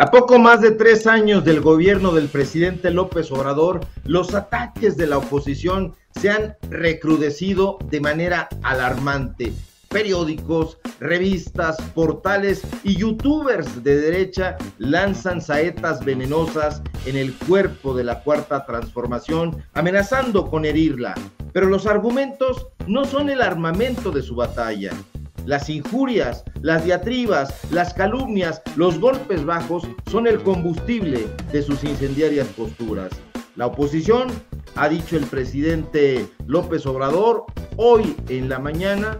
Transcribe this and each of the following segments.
A poco más de tres años del gobierno del presidente López Obrador, los ataques de la oposición se han recrudecido de manera alarmante. Periódicos, revistas, portales y youtubers de derecha lanzan saetas venenosas en el cuerpo de la cuarta transformación, amenazando con herirla. Pero los argumentos no son el armamento de su batalla. Las injurias, las diatribas, las calumnias, los golpes bajos son el combustible de sus incendiarias posturas. La oposición, ha dicho el presidente López Obrador hoy en la mañana,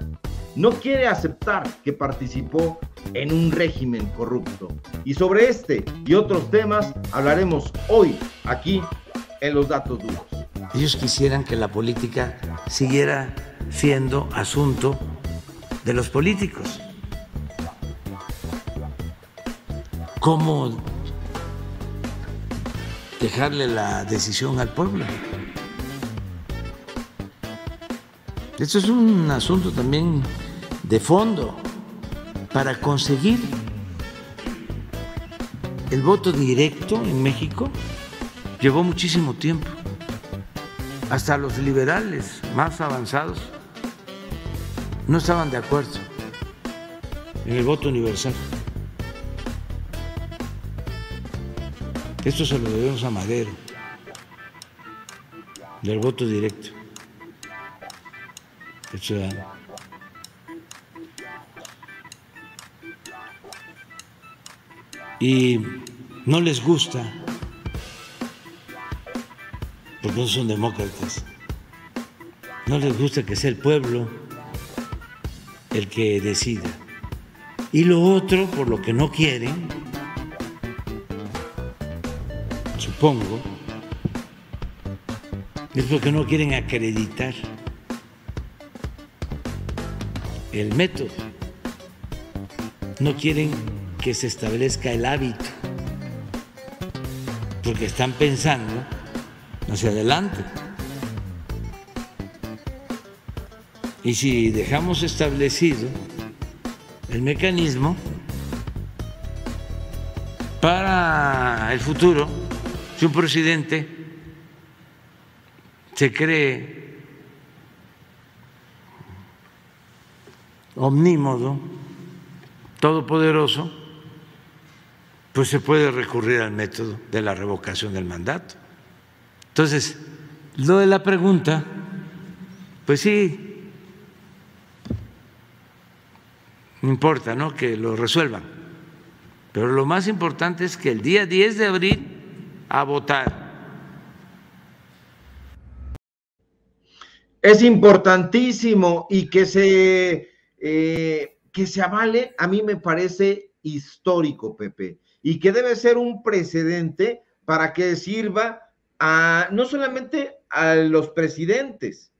no quiere aceptar que participó en un régimen corrupto. Y sobre este y otros temas hablaremos hoy aquí en los datos duros. Ellos quisieran que la política siguiera siendo asunto de los políticos. ¿Cómo dejarle la decisión al pueblo? Esto es un asunto también de fondo para conseguir el voto directo en México llevó muchísimo tiempo. Hasta los liberales más avanzados no estaban de acuerdo en el voto universal. Esto se lo debemos a Madero, del voto directo, ciudadano. Y no les gusta, porque no son demócratas, no les gusta que sea el pueblo el que decida. Y lo otro, por lo que no quieren, supongo, es porque no quieren acreditar el método. No quieren que se establezca el hábito, porque están pensando hacia adelante. Y si dejamos establecido el mecanismo para el futuro, si un presidente se cree omnímodo, todopoderoso, pues se puede recurrir al método de la revocación del mandato. Entonces, lo de la pregunta, pues sí, no importa, ¿no? Que lo resuelvan. Pero lo más importante es que el día 10 de abril a votar. Es importantísimo y que se, eh, que se avale, a mí me parece histórico, Pepe, y que debe ser un precedente para que sirva a no solamente a los presidentes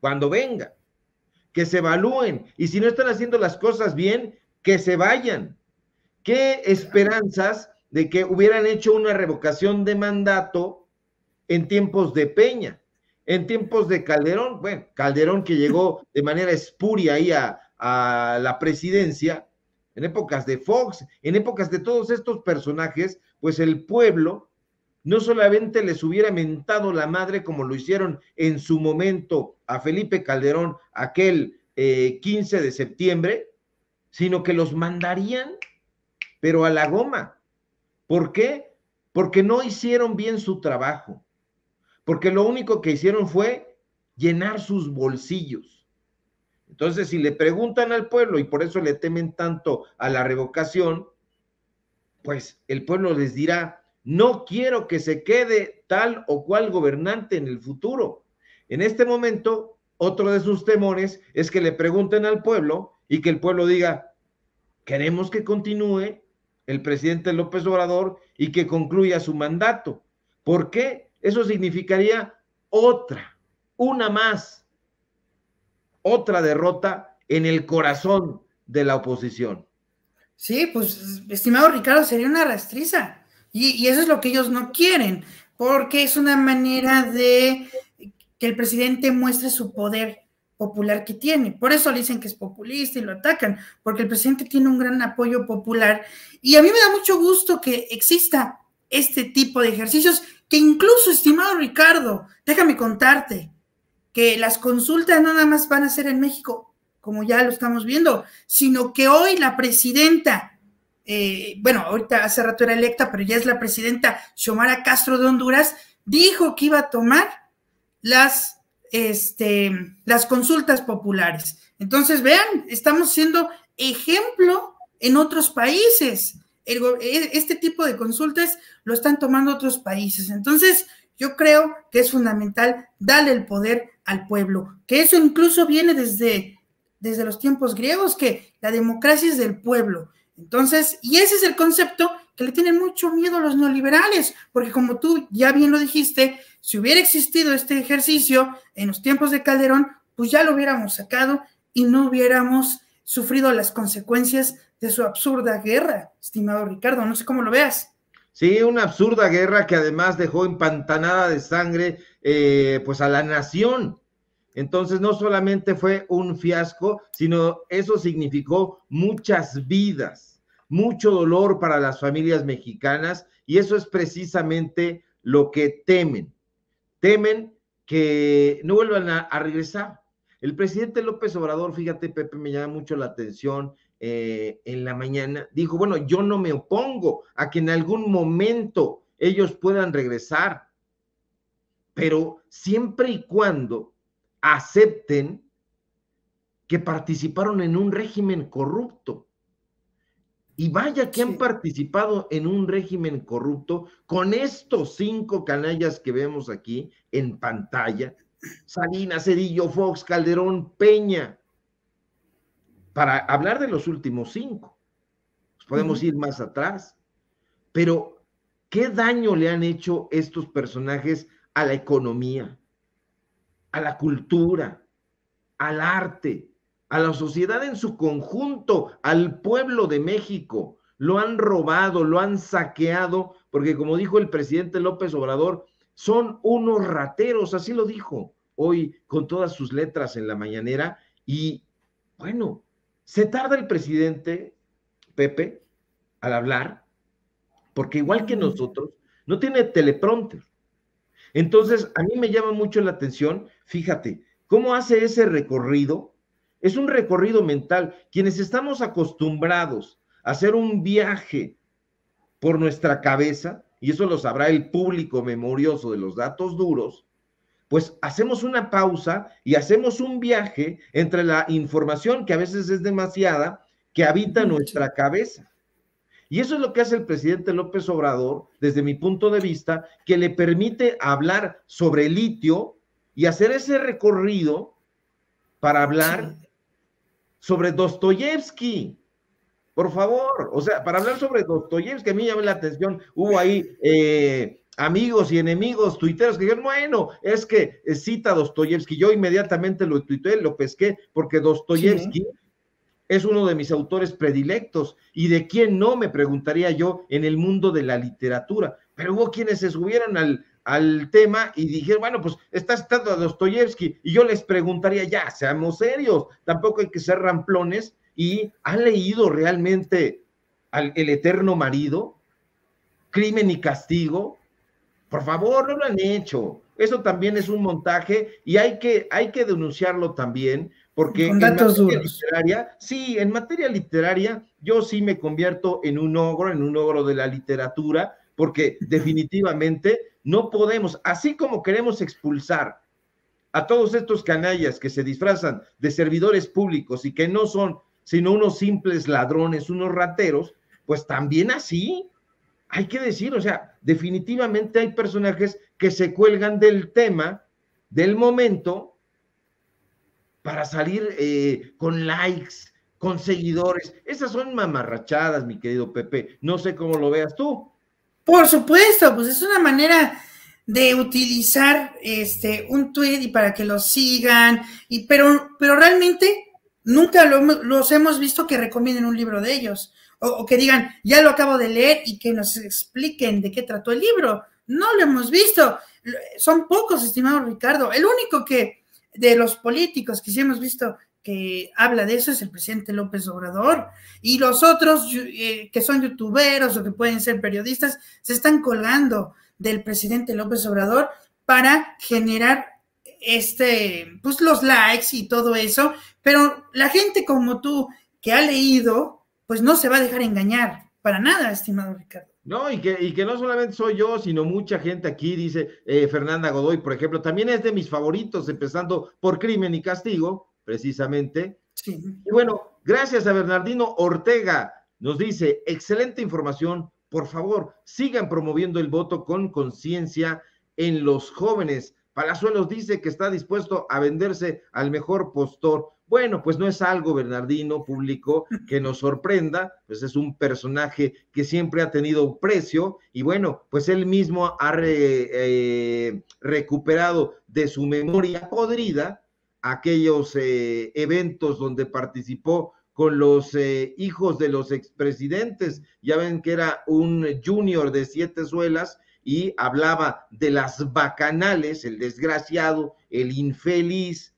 cuando vengan, que se evalúen y si no están haciendo las cosas bien, que se vayan. ¿Qué esperanzas de que hubieran hecho una revocación de mandato en tiempos de Peña? En tiempos de Calderón, bueno, Calderón que llegó de manera espuria ahí a, a la presidencia, en épocas de Fox, en épocas de todos estos personajes, pues el pueblo no solamente les hubiera mentado la madre como lo hicieron en su momento a Felipe Calderón aquel 15 eh, de septiembre, sino que los mandarían, pero a la goma. ¿Por qué? Porque no hicieron bien su trabajo, porque lo único que hicieron fue llenar sus bolsillos. Entonces, si le preguntan al pueblo y por eso le temen tanto a la revocación, pues el pueblo les dirá, no quiero que se quede tal o cual gobernante en el futuro. En este momento, otro de sus temores es que le pregunten al pueblo y que el pueblo diga, queremos que continúe el presidente López Obrador y que concluya su mandato. ¿Por qué? Eso significaría otra, una más, otra derrota en el corazón de la oposición. Sí, pues, estimado Ricardo, sería una rastriza. Y, eso es lo que ellos no quieren, porque es una manera de que el presidente muestre su poder popular que tiene. Por eso le dicen que es populista y lo atacan, porque el presidente tiene un gran apoyo popular. Y a mí me da mucho gusto que exista este tipo de ejercicios, que incluso, estimado Ricardo, déjame contarte, que las consultas no nada más van a ser en México, como ya lo estamos viendo, sino que hoy la presidenta, eh, bueno, ahorita hace rato era electa, pero ya es la presidenta Xiomara Castro de Honduras, dijo que iba a tomar las, este, las consultas populares. Entonces, vean, estamos siendo ejemplo en otros países. E, este tipo de consultas lo están tomando otros países. Entonces, yo creo que es fundamental darle el poder al pueblo, que eso incluso viene desde, desde los tiempos griegos, que la democracia es del pueblo. Entonces, y ese es el concepto que le tienen mucho miedo a los neoliberales, porque como tú ya bien lo dijiste, si hubiera existido este ejercicio en los tiempos de Calderón, pues ya lo hubiéramos sacado y no hubiéramos sufrido las consecuencias de su absurda guerra, estimado Ricardo. No sé cómo lo veas. Sí, una absurda guerra que además dejó empantanada de sangre eh, pues a la nación. Entonces no solamente fue un fiasco, sino eso significó muchas vidas, mucho dolor para las familias mexicanas y eso es precisamente lo que temen. Temen que no vuelvan a, regresar. El presidente López Obrador, fíjate Pepe, me llama mucho la atención, eh, en la mañana, dijo, bueno, yo no me opongo a que en algún momento ellos puedan regresar, pero siempre y cuando acepten que participaron en un régimen corrupto. Y vaya que han participado en un régimen corrupto con estos cinco canallas que vemos aquí en pantalla. Salinas, Cedillo, Fox, Calderón, Peña, para hablar de los últimos cinco. Pues, podemos ir más atrás. Pero, ¿qué daño le han hecho estos personajes a la economía, a la cultura, al arte, a la sociedad en su conjunto, al pueblo de México? Lo han robado, lo han saqueado, porque como dijo el presidente López Obrador, son unos rateros, así lo dijo hoy con todas sus letras en la mañanera. Y bueno, se tarda el presidente, Pepe, al hablar, porque igual que nosotros, no tiene teleprompter. Entonces, a mí me llama mucho la atención, fíjate, cómo hace ese recorrido. Es un recorrido mental. Quienes estamos acostumbrados a hacer un viaje por nuestra cabeza, y eso lo sabrá el público memorioso de los datos duros, pues hacemos una pausa y hacemos un viaje entre la información, que a veces es demasiada, que habita nuestra cabeza. Y eso es lo que hace el presidente López Obrador, desde mi punto de vista, que le permite hablar sobre litio y hacer ese recorrido para hablar sobre Dostoyevsky. Por favor, o sea, para hablar sobre Dostoyevsky, a mí llama la atención, hubo ahí eh, amigos y enemigos tuiteros que dijeron, bueno, es que cita Dostoyevsky. Yo inmediatamente lo tuiteé, lo pesqué, porque Dostoyevsky es uno de mis autores predilectos. Y de quién no, me preguntaría yo, en el mundo de la literatura. Pero hubo quienes se subieron al, al tema y dijeron, bueno, pues está citando a Dostoyevsky. Y yo les preguntaría, ya, seamos serios, tampoco hay que ser ramplones. ¿Y han leído realmente al, El Eterno Marido? Crimen y Castigo, por favor, no lo han hecho. Eso también es un montaje y hay que, hay que denunciarlo también, porque en materia literaria, sí, en materia literaria, yo sí me convierto en un ogro, en un ogro de la literatura, porque definitivamente no podemos, así como queremos expulsar a todos estos canallas que se disfrazan de servidores públicos y que no son sino unos simples ladrones, unos rateros, pues también así hay que decir, o sea, definitivamente hay personajes que se cuelgan del tema, del momento, para salir eh, con likes, con seguidores. Esas son mamarrachadas, mi querido Pepe. No sé cómo lo veas tú. Por supuesto, pues es una manera de utilizar este un tweet y para que lo sigan, y, pero, pero realmente nunca los hemos visto que recomienden un libro de ellos o, que digan, ya lo acabo de leer y que nos expliquen de qué trató el libro. No lo hemos visto. Son pocos, estimado Ricardo. El único que de los políticos que sí hemos visto que habla de eso es el presidente López Obrador y los otros eh, que son youtuberos o que pueden ser periodistas se están colgando del presidente López Obrador para generar este, pues los likes y todo eso, pero la gente como tú que ha leído, pues no se va a dejar engañar para nada, estimado Ricardo. No, y que, y que no solamente soy yo, sino mucha gente aquí, dice eh, Fernanda Godoy, por ejemplo, también es de mis favoritos, empezando por Crimen y Castigo, precisamente. Sí. Y bueno, gracias a Bernardino Ortega, nos dice, excelente información, por favor, sigan promoviendo el voto con conciencia en los jóvenes. Palazuelos dice que está dispuesto a venderse al mejor postor. Bueno, pues no es algo, Bernardino, público, que nos sorprenda, pues es un personaje que siempre ha tenido precio y bueno, pues él mismo ha eh, recuperado de su memoria podrida aquellos eh, eventos donde participó con los eh, hijos de los expresidentes. Ya ven que era un junior de siete suelas y hablaba de las bacanales, el desgraciado, el infeliz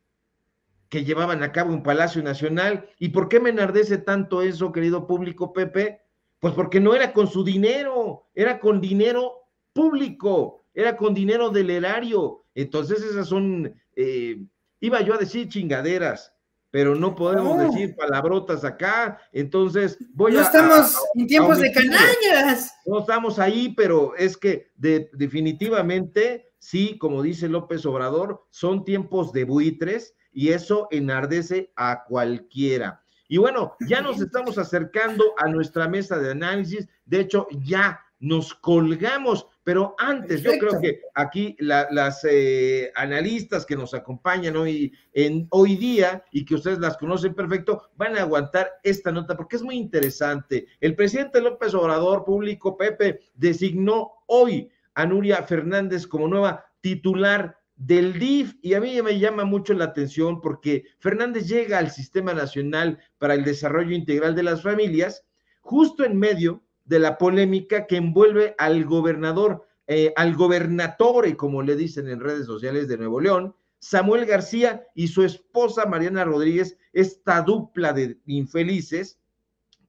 que llevaban a cabo en Palacio Nacional. ¿Y por qué me enardece tanto eso, querido público Pepe? Pues porque no era con su dinero, era con dinero público, era con dinero del erario. Entonces esas son, eh, iba yo a decir chingaderas, pero no podemos decir palabrotas acá, entonces voy no estamos en tiempos de canallas. No estamos ahí, pero es que definitivamente, sí, como dice López Obrador, son tiempos de buitres y eso enardece a cualquiera. Y bueno, ya nos estamos acercando a nuestra mesa de análisis, de hecho ya nos colgamos, pero antes yo creo que aquí las eh, analistas que nos acompañan hoy, en, hoy día y que ustedes las conocen perfecto, van a aguantar esta nota porque es muy interesante. El presidente López Obrador, público Pepe, designó hoy a Nuria Fernández como nueva titular del DIF y a mí me llama mucho la atención porque Fernández llega al Sistema Nacional para el Desarrollo Integral de las Familias justo en medio de la polémica que envuelve al gobernador, eh, al gobernatore, como le dicen en redes sociales de Nuevo León, Samuel García y su esposa Mariana Rodríguez, esta dupla de infelices,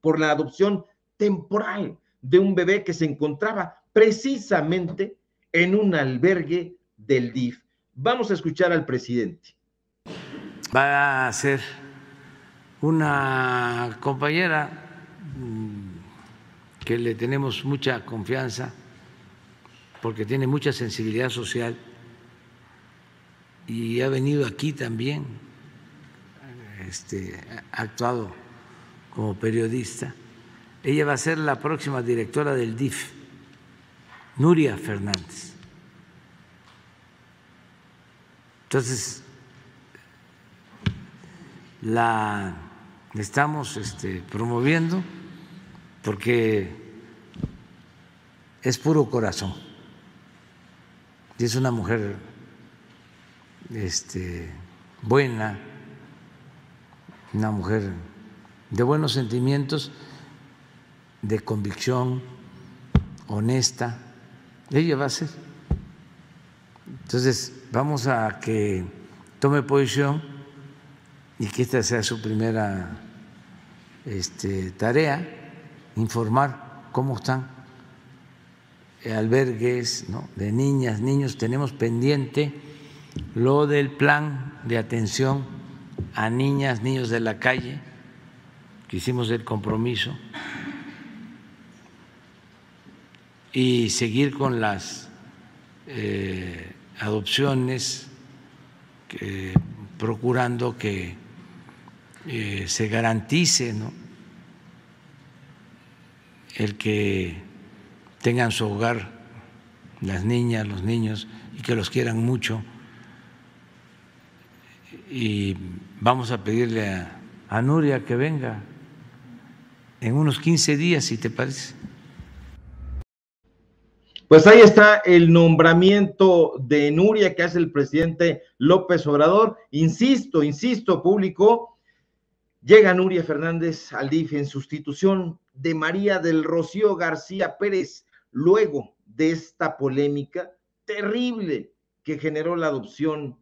por la adopción temporal de un bebé que se encontraba precisamente en un albergue del DIF. Vamos a escuchar al presidente. Va a ser una compañera que le tenemos mucha confianza porque tiene mucha sensibilidad social y ha venido aquí también, este, ha actuado como periodista. Ella va a ser la próxima directora del DIF, Nuria Fernández. Entonces, la estamos este, promoviendo porque es puro corazón. Y es una mujer este, buena, una mujer de buenos sentimientos, de convicción, honesta. Ella va a ser. Entonces, vamos a que tome posición y que esta sea su primera este, tarea informar cómo están albergues de niñas, niños. Tenemos pendiente lo del plan de atención a niñas, niños de la calle, que hicimos el compromiso, y seguir con las eh, adopciones, procurando que eh, se garantice ¿no? El que tengan su hogar las niñas, los niños y que los quieran mucho. Y vamos a pedirle a, a Nuria que venga en unos 15 días, si te parece. Pues ahí está el nombramiento de Nuria, que hace el presidente López Obrador. Insisto, insisto, público, llega Nuria Fernández al DIF en sustitución de María del Rocío García Pérez luego de esta polémica terrible que generó la adopción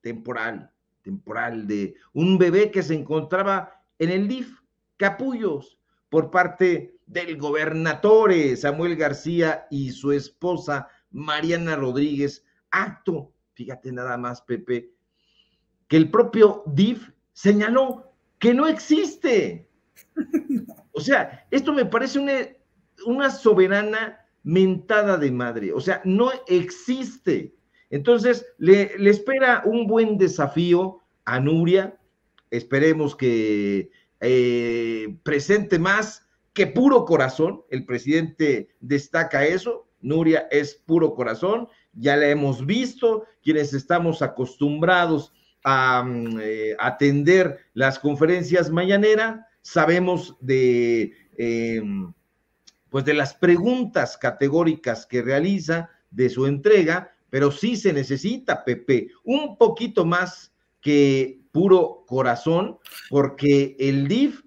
temporal temporal de un bebé que se encontraba en el DIF, Capullos, por parte del gobernatore Samuel García y su esposa Mariana Rodríguez. Acto, fíjate nada más, Pepe, que el propio DIF señaló que no existe. O sea, esto me parece una, una soberana mentada de madre. O sea, no existe. Entonces, le, espera un buen desafío a Nuria. Esperemos que eh, presente más que puro corazón. El presidente destaca eso. Nuria es puro corazón. Ya la hemos visto, quienes estamos acostumbrados a mm, eh, atender las conferencias mañaneras, sabemos de, em, pues de las preguntas categóricas que realiza, de su entrega, pero sí se necesita, Pepe, un poquito más que puro corazón, porque el DIF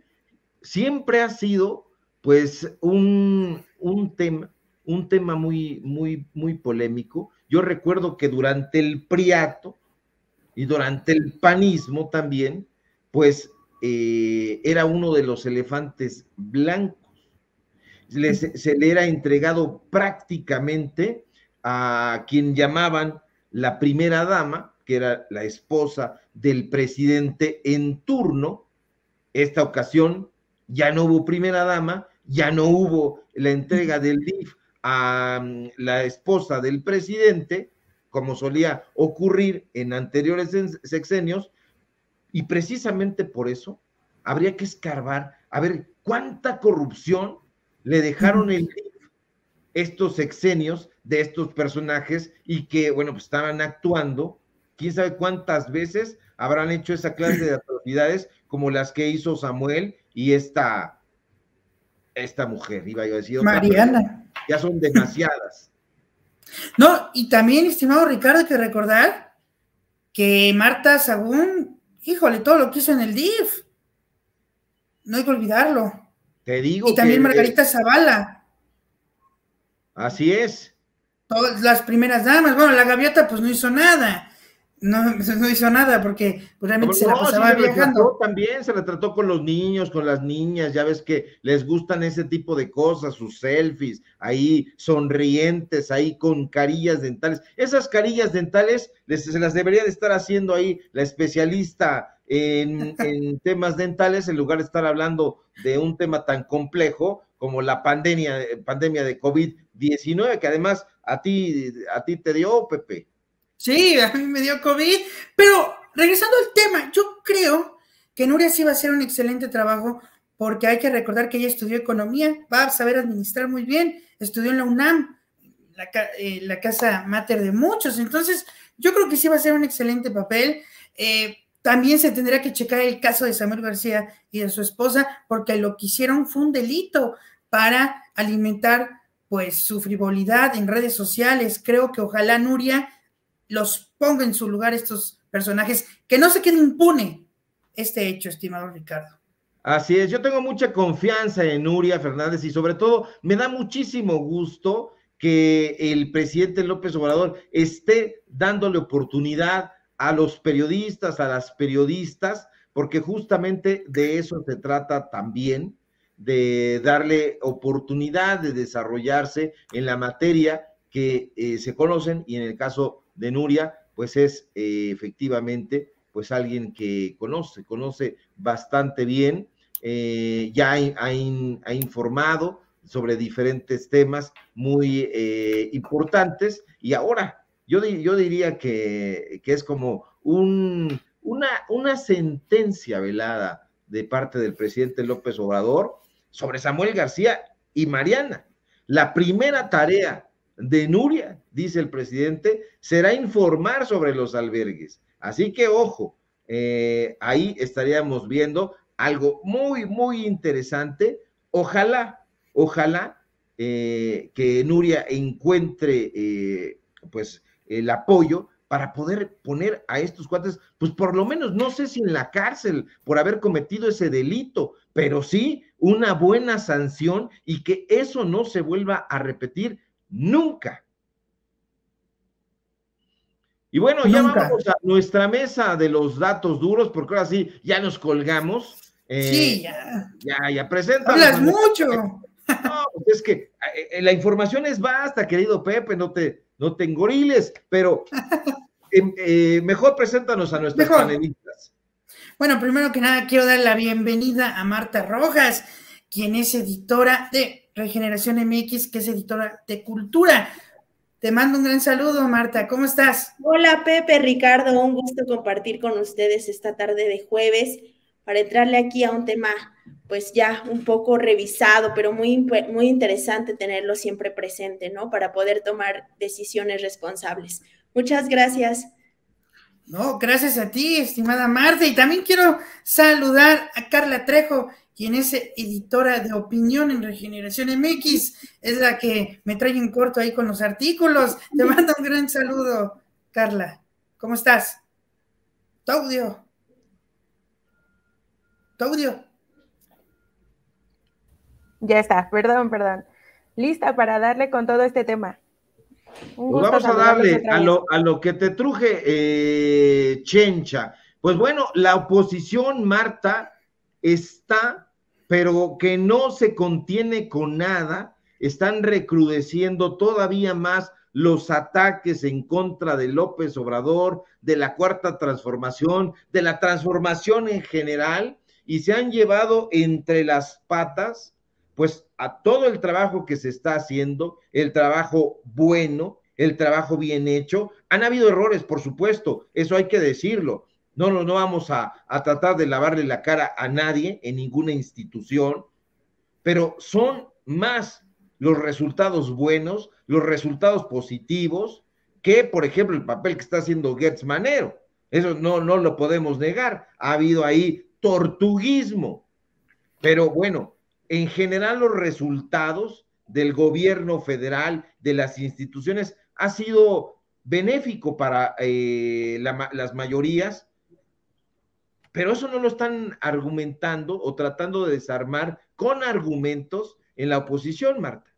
siempre ha sido, pues, un, un tema, un tema muy, muy, muy polémico. Yo recuerdo que durante el Priato y durante el panismo también, pues eh, era uno de los elefantes blancos. se le era entregado prácticamente a quien llamaban la primera dama, que era la esposa del presidente en turno. Esta ocasión ya no hubo primera dama, ya no hubo la entrega del DIF a mm, la esposa del presidente, como solía ocurrir en anteriores sexenios, y precisamente por eso habría que escarbar a ver cuánta corrupción le dejaron el estos sexenios de estos personajes y que, bueno, pues estaban actuando, quién sabe cuántas veces habrán hecho esa clase de atrocidades como las que hizo Samuel y esta, esta mujer, iba yo a decir. Mariana. ya son demasiadas. No, y también, estimado Ricardo, hay que recordar que Marta Sagún, híjole, todo lo que hizo en el DIF. No hay que olvidarlo. Te digo. Y también Margarita Zavala. Así es. Todas las primeras damas. Bueno, la gaviota pues no hizo nada. No, no hizo nada porque pues, realmente se la pasaba viajando. también se retrató con los niños, con las niñas, ya ves que les gustan ese tipo de cosas, sus selfies, ahí sonrientes, ahí con carillas dentales. Esas carillas dentales se las debería de estar haciendo ahí la especialista en, en temas dentales en lugar de estar hablando de un tema tan complejo como la pandemia, pandemia de COVID-19, que además a ti, a ti te dio, Pepe. Sí, a mí me dio COVID, pero regresando al tema, yo creo que Nuria sí va a hacer un excelente trabajo porque hay que recordar que ella estudió economía, va a saber administrar muy bien, estudió en la UNAM, la, eh, casa mater de muchos, entonces yo creo que sí va a ser un excelente papel. Eh, también se tendrá que checar el caso de Samuel García y de su esposa, porque lo que hicieron fue un delito para alimentar pues su frivolidad en redes sociales. Creo que ojalá Nuria los ponga en su lugar estos personajes, que no se quede impune este hecho, estimado Ricardo. Así es, yo tengo mucha confianza en Nuria Fernández y sobre todo me da muchísimo gusto que el presidente López Obrador esté dándole oportunidad a los periodistas, a las periodistas, porque justamente de eso se trata también, de darle oportunidad de desarrollarse en la materia que eh, se conocen y en el caso de Nuria, pues es eh, efectivamente pues alguien que conoce, conoce bastante bien, eh, ya ha, ha, informado sobre diferentes temas muy importantes y ahora yo, yo diría que, que es como un, una, una sentencia velada de parte del presidente López Obrador sobre Samuel García y Mariana. La primera tarea de Nuria, dice el presidente, será informar sobre los albergues. Así que ojo, eh, ahí estaríamos viendo algo muy, muy interesante. Ojalá, ojalá eh, que Nuria encuentre eh, pues el apoyo para poder poner a estos cuates, pues por lo menos, no sé si en la cárcel por haber cometido ese delito, pero sí una buena sanción y que eso no se vuelva a repetir nunca. Y bueno, ya vamos a nuestra mesa de los datos duros, porque ahora sí, ya nos colgamos. Eh, sí, ya. Ya, ya, presenta. Hablas mucho. No, pues es que eh, la información es basta, querido Pepe, no te, no te engoriles, pero em, eh, mejor preséntanos a nuestros panelistas. Bueno, primero que nada, quiero dar la bienvenida a Marta Rojas, quien es editora de Regeneración MX, que es editora de Cultura. Te mando un gran saludo, Marta. ¿Cómo estás? Hola, Pepe, Ricardo. Un gusto compartir con ustedes esta tarde de jueves para entrarle aquí a un tema, pues ya un poco revisado, pero muy, muy interesante tenerlo siempre presente, ¿no? Para poder tomar decisiones responsables. Muchas gracias. No, gracias a ti, estimada Marta. Y también quiero saludar a Carla Trejo, quien es editora de opinión en Regeneración MX, es la que me trae en corto ahí con los artículos. Te mando un gran saludo, Carla. ¿Cómo estás? Tu audio. Tu audio. Ya está, perdón, perdón. Lista para darle con todo este tema. Pues vamos a darle a lo, a lo, que te truje, eh, Chencha. Pues bueno, la oposición, Marta, está, pero que no se contiene con nada, están recrudeciendo todavía más los ataques en contra de López Obrador, de la cuarta transformación, de la transformación en general, y se han llevado entre las patas, pues a todo el trabajo que se está haciendo, el trabajo bueno, el trabajo bien hecho. Han habido errores, por supuesto, eso hay que decirlo, no, no, no vamos a, tratar de lavarle la cara a nadie en ninguna institución, pero son más los resultados buenos, los resultados positivos, que, por ejemplo, el papel que está haciendo Gertz Manero. Eso no, no lo podemos negar. Ha habido ahí tortuguismo. Pero bueno, en general los resultados del gobierno federal, de las instituciones, ha sido benéfico para eh, las mayorías pero eso no lo están argumentando o tratando de desarmar con argumentos en la oposición, Marta.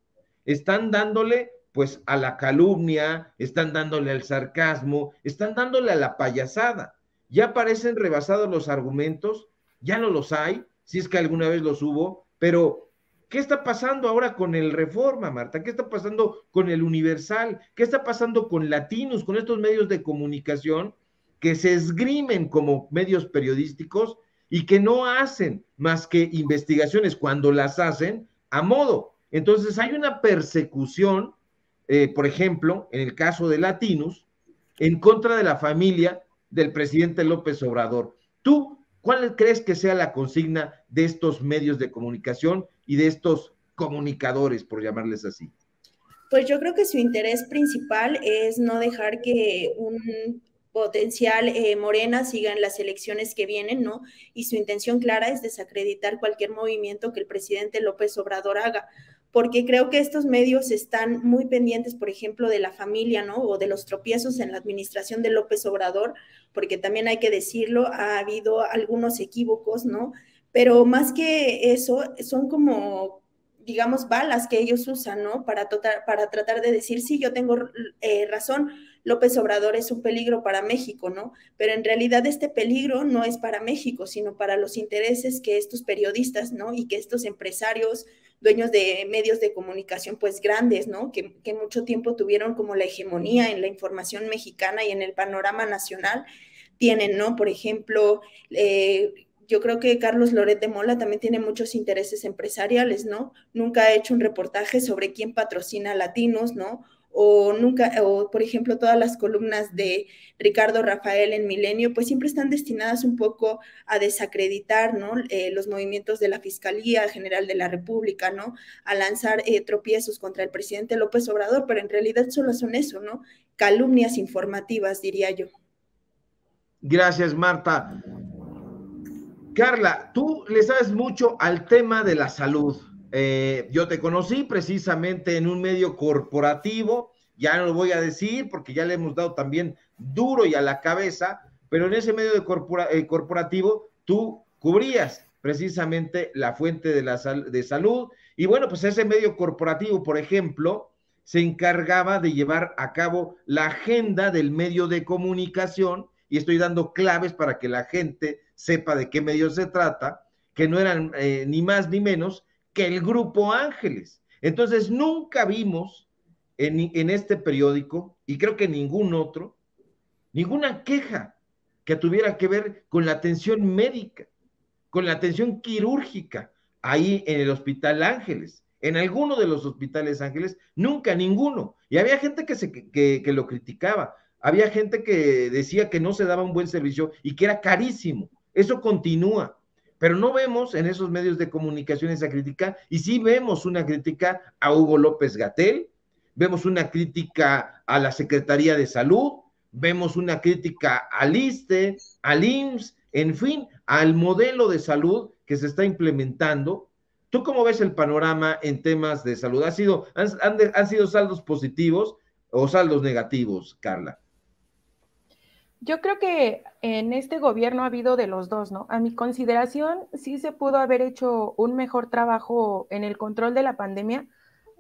Están dándole pues a la calumnia, están dándole al sarcasmo, están dándole a la payasada. Ya parecen rebasados los argumentos, ya no los hay, si es que alguna vez los hubo, pero ¿qué está pasando ahora con el Reforma, Marta? ¿Qué está pasando con el Universal? ¿Qué está pasando con Latinos, con estos medios de comunicación que se esgrimen como medios periodísticos y que no hacen más que investigaciones cuando las hacen a modo. Entonces hay una persecución, eh, por ejemplo, en el caso de Latinos, en contra de la familia del presidente López Obrador. ¿Tú cuál crees que sea la consigna de estos medios de comunicación y de estos comunicadores, por llamarles así? Pues yo creo que su interés principal es no dejar que un potencial eh, Morena siga en las elecciones que vienen, ¿no? Y su intención clara es desacreditar cualquier movimiento que el presidente López Obrador haga, porque creo que estos medios están muy pendientes, por ejemplo, de la familia, ¿no? O de los tropiezos en la administración de López Obrador, porque también hay que decirlo, ha habido algunos equívocos, ¿no? Pero más que eso, son como digamos, balas que ellos usan, ¿no? Para, para tratar de decir, sí, yo tengo eh, razón, López Obrador es un peligro para México, ¿no? Pero en realidad este peligro no es para México, sino para los intereses que estos periodistas, ¿no? Y que estos empresarios, dueños de medios de comunicación, pues grandes, ¿no? Que, que mucho tiempo tuvieron como la hegemonía en la información mexicana y en el panorama nacional, tienen, ¿no? Por ejemplo, eh, yo creo que Carlos Loret de Mola también tiene muchos intereses empresariales, ¿no? Nunca ha hecho un reportaje sobre quién patrocina latinos, ¿no? O nunca, o por ejemplo, todas las columnas de Ricardo Rafael en Milenio, pues siempre están destinadas un poco a desacreditar, ¿no? Eh, los movimientos de la Fiscalía General de la República, ¿no? A lanzar eh, tropiezos contra el presidente López Obrador, pero en realidad solo son eso, ¿no? Calumnias informativas, diría yo. Gracias, Marta. Carla, tú le sabes mucho al tema de la salud. Eh, yo te conocí precisamente en un medio corporativo, ya no lo voy a decir porque ya le hemos dado también duro y a la cabeza, pero en ese medio de eh, corporativo tú cubrías precisamente la fuente de, la de salud. Y bueno, pues ese medio corporativo, por ejemplo, se encargaba de llevar a cabo la agenda del medio de comunicación, y estoy dando claves para que la gente sepa de qué medio se trata, que no eran eh, ni más ni menos que el Grupo Ángeles. Entonces, nunca vimos en, este periódico, y creo que ningún otro, ninguna queja que tuviera que ver con la atención médica, con la atención quirúrgica, ahí en el Hospital Ángeles. En alguno de los hospitales ángeles, nunca ninguno. Y había gente que, se, que lo criticaba, había gente que decía que no se daba un buen servicio y que era carísimo. Eso continúa. Pero no vemos en esos medios de comunicación esa crítica, y sí vemos una crítica a Hugo López Gatel, vemos una crítica a la Secretaría de Salud, vemos una crítica al ISTE, al IMSS, en fin, al modelo de salud que se está implementando. ¿Tú cómo ves el panorama en temas de salud? ¿Ha sido, han, han, sido saldos positivos o saldos negativos, Carla? Yo creo que en este gobierno ha habido de los dos, ¿no? A mi consideración, sí se pudo haber hecho un mejor trabajo en el control de la pandemia,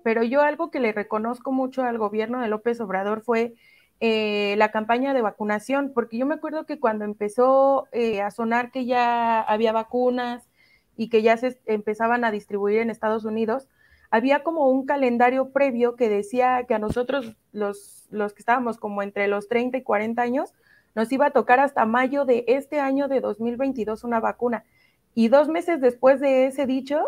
pero yo algo que le reconozco mucho al gobierno de López Obrador fue eh, la campaña de vacunación, porque yo me acuerdo que cuando empezó eh, a sonar que ya había vacunas y que ya se empezaban a distribuir en Estados Unidos, había como un calendario previo que decía que a nosotros, los, los que estábamos como entre los 30 y 40 años, nos iba a tocar hasta mayo de este año de 2022 una vacuna. Y dos meses después de ese dicho,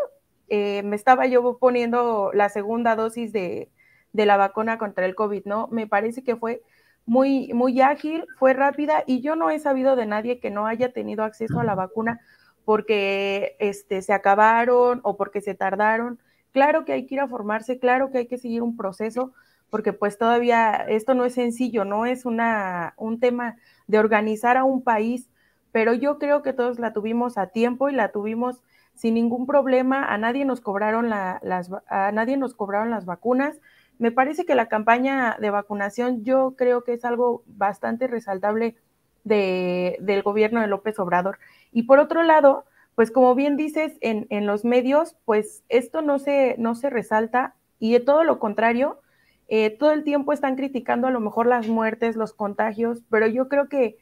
eh, me estaba yo poniendo la segunda dosis de, de, la vacuna contra el COVID, ¿no? Me parece que fue muy, muy ágil, fue rápida y yo no he sabido de nadie que no haya tenido acceso a la vacuna porque este, se acabaron o porque se tardaron. Claro que hay que ir a formarse, claro que hay que seguir un proceso, porque pues todavía esto no es sencillo, no es una, un tema de organizar a un país, pero yo creo que todos la tuvimos a tiempo y la tuvimos sin ningún problema, a nadie nos cobraron, la, las, vacunas. Me parece que la campaña de vacunación yo creo que es algo bastante resaltable de, del gobierno de López Obrador. Y por otro lado, pues como bien dices, en, en los medios, pues esto no se, no se resalta y de todo lo contrario, eh, todo el tiempo están criticando a lo mejor las muertes, los contagios, pero yo creo que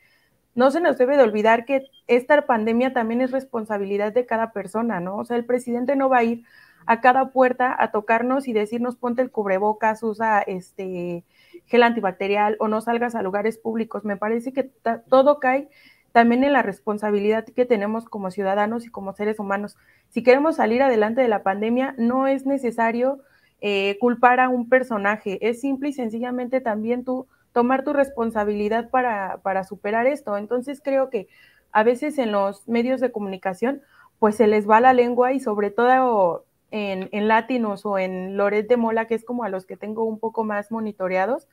no se nos debe de olvidar que esta pandemia también es responsabilidad de cada persona, ¿no? O sea, el presidente no va a ir a cada puerta a tocarnos y decirnos ponte el cubrebocas, usa este gel antibacterial o no salgas a lugares públicos. Me parece que todo cae también en la responsabilidad que tenemos como ciudadanos y como seres humanos. Si queremos salir adelante de la pandemia, no es necesario eh, culpar a un personaje, es simple y sencillamente también tú tomar tu responsabilidad para, para superar esto. Entonces creo que a veces en los medios de comunicación pues se les va la lengua y sobre todo en, en Latinos o en Loret de Mola, que es como a los que tengo un poco más monitoreados,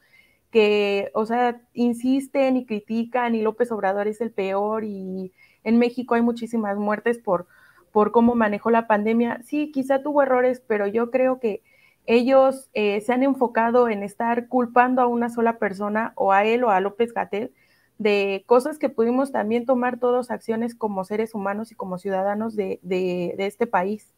que, o sea, insisten y critican y López Obrador es el peor y en México hay muchísimas muertes por, por cómo manejó la pandemia. Sí, quizá tuvo errores, pero yo creo que ellos eh, se han enfocado en estar culpando a una sola persona o a él o a López Gatel de cosas que pudimos también tomar todas acciones como seres humanos y como ciudadanos de, de, de este país.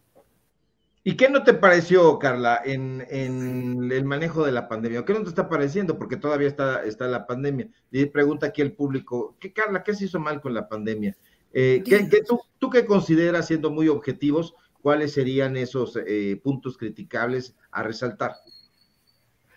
¿Y qué no te pareció, Carla, en, en, el manejo de la pandemia? ¿Qué no te está pareciendo? Porque todavía está, está la pandemia. Y pregunta aquí el público, ¿qué, Carla, qué se hizo mal con la pandemia? Eh, ¿qué, qué, tú, ¿Tú qué consideras, siendo muy objetivos, ¿cuáles serían esos eh, puntos criticables a resaltar?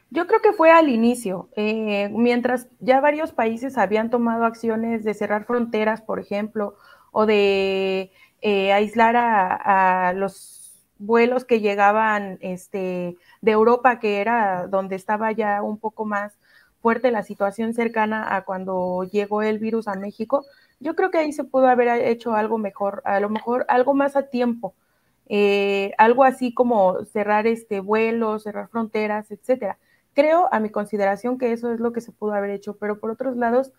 Yo creo que fue al inicio, eh, mientras ya varios países habían tomado acciones de cerrar fronteras, por ejemplo, o de eh, aislar a, a, los vuelos que llegaban este, de Europa, que era donde estaba ya un poco más fuerte la situación cercana a cuando llegó el virus a México. Yo creo que ahí se pudo haber hecho algo mejor, a lo mejor algo más a tiempo eh, algo así como cerrar este vuelos, cerrar fronteras, etcétera. Creo, a mi consideración, que eso es lo que se pudo haber hecho, pero por otros lados,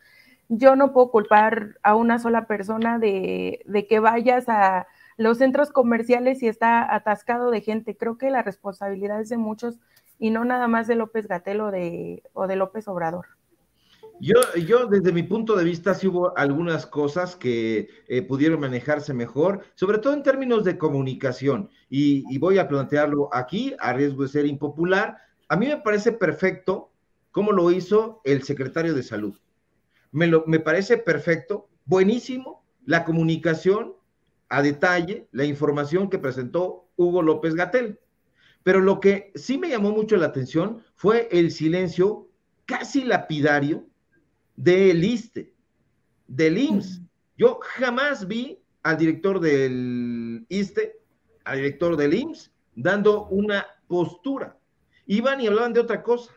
yo no puedo culpar a una sola persona de, de que vayas a los centros comerciales y está atascado de gente. Creo que la responsabilidad es de muchos y no nada más de López Gatel o de, o de López Obrador. Yo, yo, desde mi punto de vista, sí hubo algunas cosas que eh, pudieron manejarse mejor, sobre todo en términos de comunicación. Y, y, voy a plantearlo aquí, a riesgo de ser impopular. a mí me parece perfecto cómo lo hizo el secretario de salud. Me, lo, me parece perfecto, buenísimo la comunicación a detalle, la información que presentó Hugo López Gatel. Pero lo que sí me llamó mucho la atención fue el silencio casi lapidario del ISTE, del IMSS. Yo jamás vi al director del ISTE, al director del IMSS, dando una postura. Iban y hablaban de otra cosa,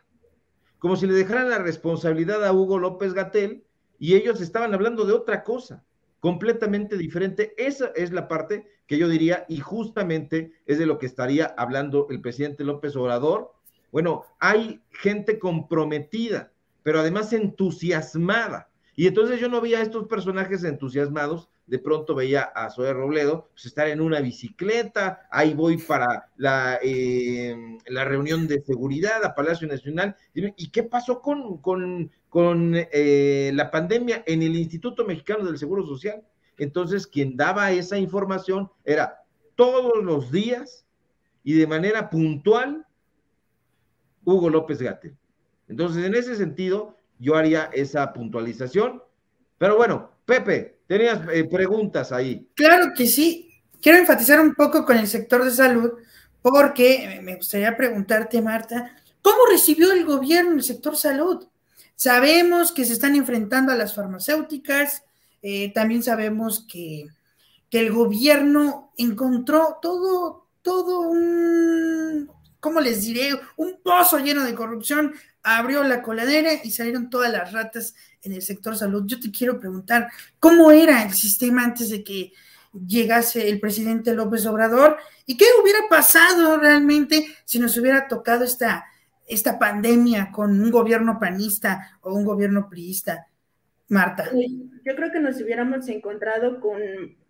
como si le dejaran la responsabilidad a Hugo López Gatel y ellos estaban hablando de otra cosa, completamente diferente. Esa es la parte que yo diría y justamente es de lo que estaría hablando el presidente López Obrador. Bueno, hay gente comprometida, pero además entusiasmada. Y entonces yo no veía a estos personajes entusiasmados de pronto veía a Zoe Robledo pues, estar en una bicicleta, ahí voy para la, eh, la reunión de seguridad a Palacio Nacional. ¿Y qué pasó con, con, con eh, la pandemia en el Instituto Mexicano del Seguro Social? Entonces, quien daba esa información era todos los días y de manera puntual Hugo López Gate. Entonces, en ese sentido, yo haría esa puntualización. Pero bueno, Pepe, Tenías eh, preguntas ahí. Claro que sí. Quiero enfatizar un poco con el sector de salud porque me gustaría preguntarte, Marta, ¿cómo recibió el gobierno el sector salud? Sabemos que se están enfrentando a las farmacéuticas, eh, también sabemos que, que, el gobierno encontró todo, todo un, ¿cómo les diré? Un pozo lleno de corrupción, abrió la coladera y salieron todas las ratas en el sector salud. Yo te quiero preguntar, ¿cómo era el sistema antes de que llegase el presidente López Obrador? ¿Y qué hubiera pasado realmente si nos hubiera tocado esta, esta pandemia con un gobierno panista o un gobierno priista? Marta. Yo creo que nos hubiéramos encontrado con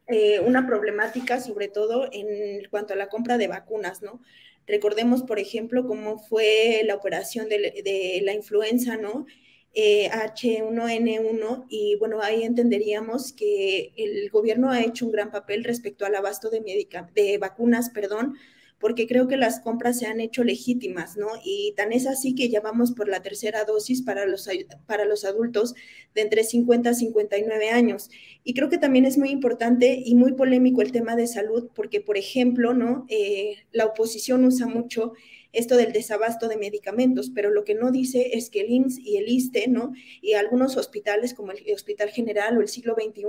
eh, una problemática, sobre todo en cuanto a la compra de vacunas, ¿no? Recordemos, por ejemplo, cómo fue la operación de, la influenza, ¿no? H1N1 y bueno, ahí entenderíamos que el gobierno ha hecho un gran papel respecto al abasto de, de vacunas, perdón, porque creo que las compras se han hecho legítimas, ¿no? Y tan es así que ya vamos por la tercera dosis para los, para los adultos de entre 50 a 59 años. Y creo que también es muy importante y muy polémico el tema de salud, porque, por ejemplo, ¿no? Eh, la oposición usa mucho esto del desabasto de medicamentos, pero lo que no dice es que el IMSS y el ISTE, ¿no? Y algunos hospitales como el Hospital General o el siglo XXI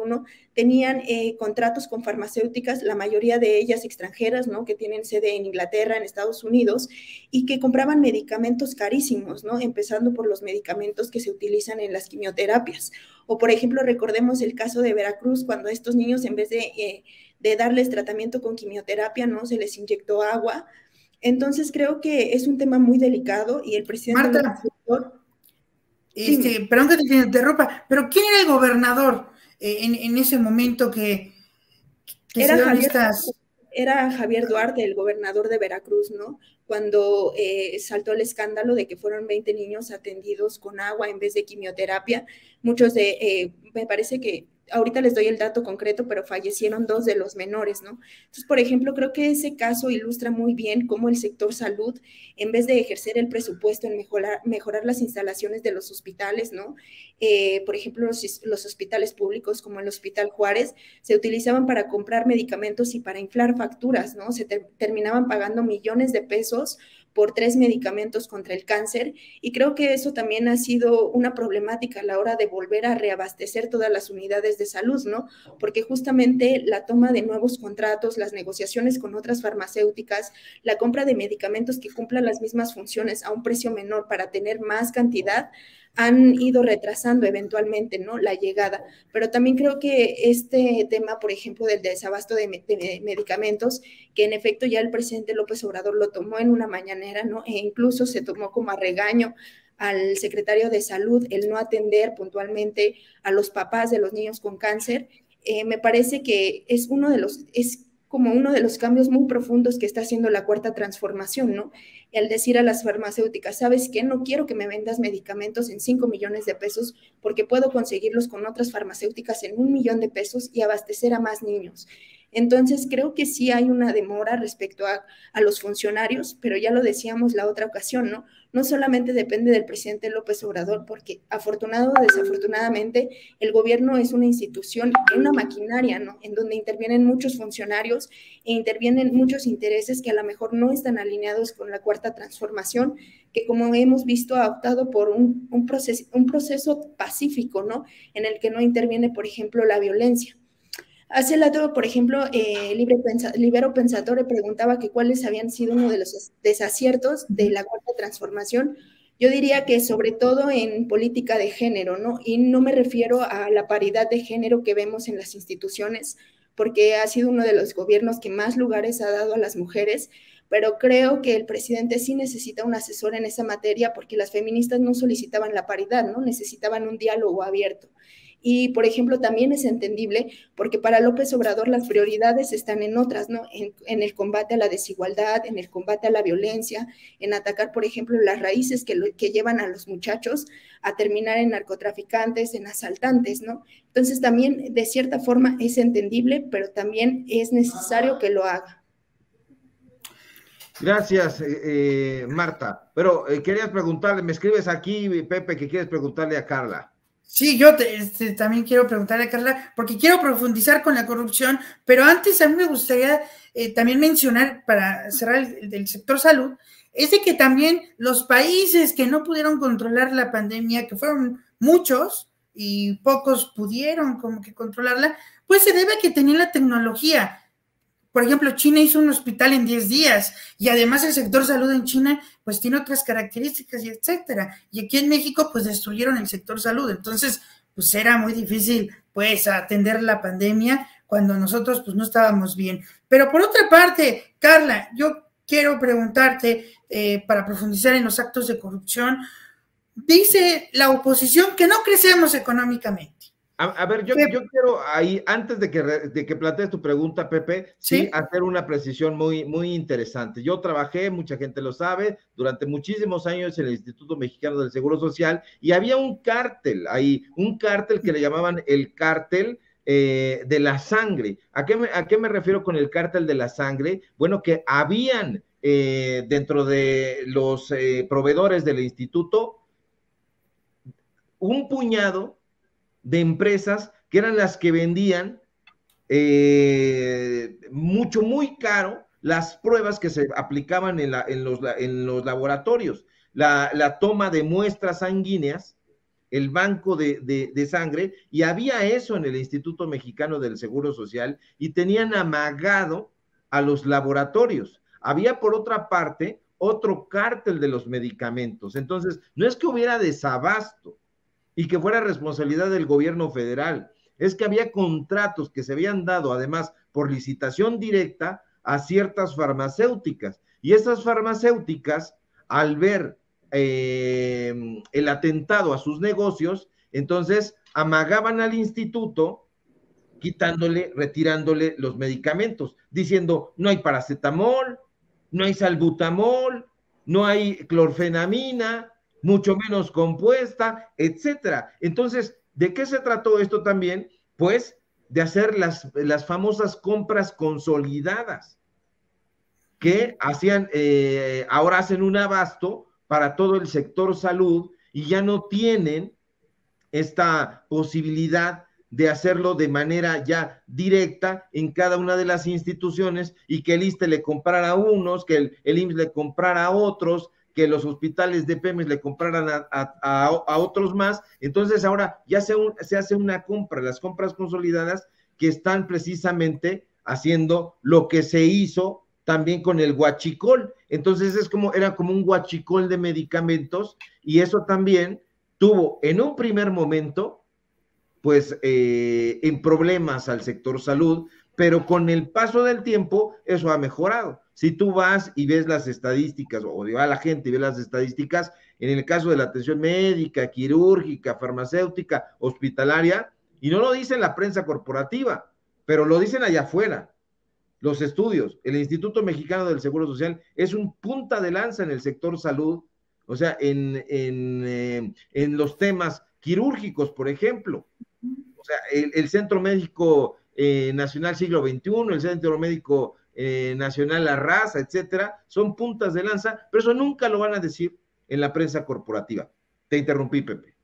tenían eh, contratos con farmacéuticas, la mayoría de ellas extranjeras, ¿no? Que tienen sede en Inglaterra, en Estados Unidos, y que compraban medicamentos carísimos, ¿no? Empezando por los medicamentos que se utilizan en las quimioterapias. O, por ejemplo, recordemos el caso de Veracruz, cuando estos niños, en vez de... Eh, de darles tratamiento con quimioterapia, ¿no? Se les inyectó agua, entonces creo que es un tema muy delicado y el presidente... Marta, este, perdón que te interrumpa, pero ¿quién era el gobernador eh, en, ese momento que, era, Javier, era Javier Duarte, el gobernador de Veracruz, ¿no? Cuando eh, saltó el escándalo de que fueron 20 niños atendidos con agua en vez de quimioterapia, muchos de, eh, me parece que ahorita les doy el dato concreto, pero fallecieron dos de los menores, ¿no? Entonces, por ejemplo, creo que ese caso ilustra muy bien cómo el sector salud, en vez de ejercer el presupuesto en mejorar, mejorar las instalaciones de los hospitales, ¿no? Eh, por ejemplo, los, los, hospitales públicos como el Hospital Juárez se utilizaban para comprar medicamentos y para inflar facturas, ¿no? Se terminaban pagando millones de pesos por tres medicamentos contra el cáncer y creo que eso también ha sido una problemática a la hora de volver a reabastecer todas las unidades de salud, ¿no? Porque justamente la toma de nuevos contratos, las negociaciones con otras farmacéuticas, la compra de medicamentos que cumplan las mismas funciones a un precio menor para tener más cantidad, han ido retrasando eventualmente ¿no? la llegada. Pero también creo que este tema, por ejemplo, del desabasto de, medicamentos, que en efecto ya el presidente López Obrador lo tomó en una mañanera, ¿no? e incluso se tomó como a regaño al secretario de salud el no atender puntualmente a los papás de los niños con cáncer, eh, me parece que es uno de los, como uno de los cambios muy profundos que está haciendo la cuarta transformación, ¿no? El decir a las farmacéuticas, ¿sabes qué? No quiero que me vendas medicamentos en 5 millones de pesos porque puedo conseguirlos con otras farmacéuticas en un millón de pesos y abastecer a más niños. Entonces, creo que sí hay una demora respecto a, los funcionarios, pero ya lo decíamos la otra ocasión, ¿no? No solamente depende del presidente López Obrador, porque afortunado o desafortunadamente el gobierno es una institución, una maquinaria, ¿no? En donde intervienen muchos funcionarios e intervienen muchos intereses que a lo mejor no están alineados con la cuarta transformación, que como hemos visto ha optado por un, un, proceso, un proceso pacífico, ¿no? En el que no interviene, por ejemplo, la violencia. Hace rato, por ejemplo, eh, Libre Libero Pensatore preguntaba que cuáles habían sido uno de los desaciertos de la cuarta transformación. Yo diría que sobre todo en política de género, ¿no? Y no me refiero a la paridad de género que vemos en las instituciones, porque ha sido uno de los gobiernos que más lugares ha dado a las mujeres, pero creo que el presidente sí necesita un asesor en esa materia porque las feministas no solicitaban la paridad, ¿no? Necesitaban un diálogo abierto. Y, por ejemplo, también es entendible porque para López Obrador las prioridades están en otras, ¿no? En, el combate a la desigualdad, en el combate a la violencia, en atacar, por ejemplo, las raíces que, que llevan a los muchachos a terminar en narcotraficantes, en asaltantes, ¿no? Entonces también, de cierta forma, es entendible, pero también es necesario que lo haga. Gracias, eh, eh, Marta. Pero eh, querías preguntarle, me escribes aquí, Pepe, que quieres preguntarle a Carla. Sí, yo este, también quiero preguntarle a Carla, porque quiero profundizar con la corrupción, pero antes a mí me gustaría eh, también mencionar, para cerrar el, del sector salud, es de que también los países que no pudieron controlar la pandemia, que fueron muchos y pocos pudieron como que controlarla, pues se debe a que tenían la tecnología. Por ejemplo, China hizo un hospital en 10 días y además el sector salud en China pues tiene otras características y etcétera. Y aquí en México pues destruyeron el sector salud. Entonces, pues era muy difícil pues atender la pandemia cuando nosotros pues no estábamos bien. Pero por otra parte, Carla, yo quiero preguntarte eh, para profundizar en los actos de corrupción. Dice la oposición que no crecemos económicamente. A, ver, yo, yo, quiero ahí, antes de que, de que plantees tu pregunta, Pepe, ¿Sí? hacer una precisión muy, muy interesante. Yo trabajé, mucha gente lo sabe, durante muchísimos años en el Instituto Mexicano del Seguro Social y había un cártel ahí, un cártel que le llamaban el cártel eh, de la sangre. ¿A qué, me, ¿A qué me refiero con el cártel de la sangre? Bueno, que habían eh, dentro de los eh, proveedores del instituto un puñado de empresas que eran las que vendían eh, mucho, muy caro las pruebas que se aplicaban en, los, en los, laboratorios. La, toma de muestras sanguíneas, el banco de, de, sangre, y había eso en el Instituto Mexicano del Seguro Social y tenían amagado a los laboratorios. Había por otra parte otro cártel de los medicamentos. Entonces, no es que hubiera desabasto, y que fuera responsabilidad del gobierno federal. Es que había contratos que se habían dado además por licitación directa a ciertas farmacéuticas. Y esas farmacéuticas, al ver eh, el atentado a sus negocios, entonces amagaban al instituto quitándole, retirándole los medicamentos, diciendo, no hay paracetamol, no hay salbutamol, no hay clorfenamina, mucho menos compuesta, etcétera. Entonces, ¿de qué se trató esto también? Pues de hacer las, las famosas compras consolidadas que hacían, eh, ahora hacen un abasto para todo el sector salud y ya no tienen esta posibilidad de hacerlo de manera ya directa en cada una de las instituciones y que el ISTE le comprara a unos, que el, el IMSS le comprara a otros, que los hospitales de Pemex le compraran a, otros más. Entonces ahora ya se, hace una compra, las compras consolidadas que están precisamente haciendo lo que se hizo también con el guachicol. Entonces es como, era como un guachicol de medicamentos y eso también tuvo en un primer momento, pues, eh, en problemas al sector salud, pero con el paso del tiempo eso ha mejorado. Si tú vas y ves las estadísticas, o va la gente y ve las estadísticas, en el caso de la atención médica, quirúrgica, farmacéutica, hospitalaria, y no lo dice la prensa corporativa, pero lo dicen allá afuera, los estudios, el Instituto Mexicano del Seguro Social es un punta de lanza en el sector salud, o sea, en, en, eh, en los temas quirúrgicos, por ejemplo. O sea, el, el Centro Médico eh, Nacional Siglo XXI, el Centro Médico eh, Nacional La Raza, etcétera, son puntas de lanza, pero eso nunca lo van a decir en la prensa corporativa. Te interrumpí, Pepe.